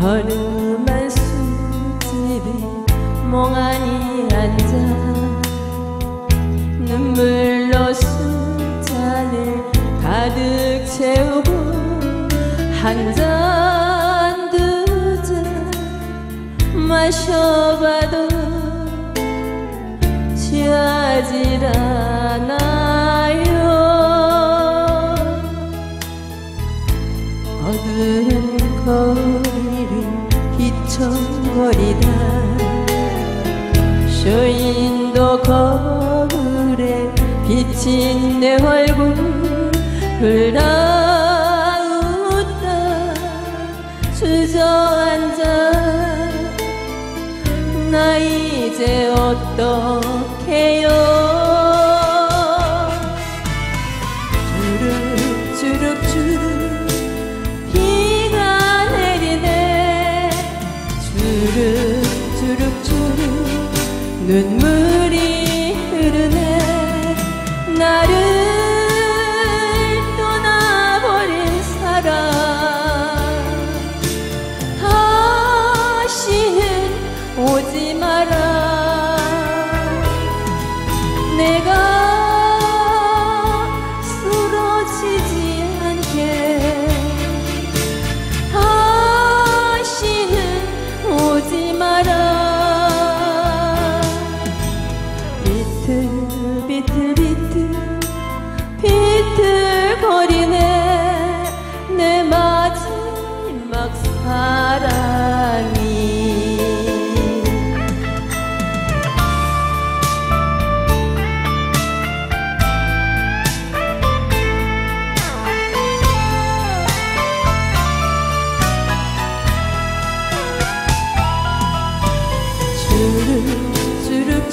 허름한 술집에 멍하니 앉아 눈물로 술잔을 가득 채우고 한 잔 두 잔 마셔봐도 취하지 않아. 거리다. 쇼인도 거울에 비친 내 얼굴 흘러웃다. 주저앉아 나 이제 어떡 눈물이 흐르네. 나를 떠나버린 사람. 다시는 오지 마라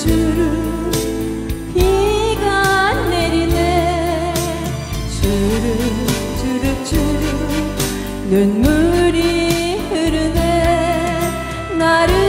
주룩주룩주룩 비가 내리네. 주룩주룩주룩 눈물이 흐르네. 나를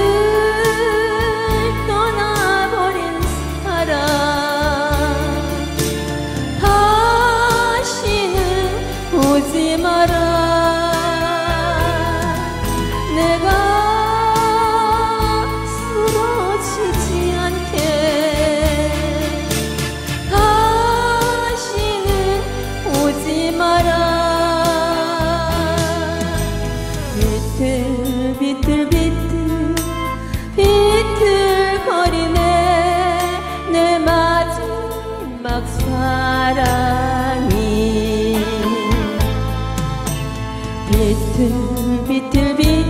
Kirlettin bitir bir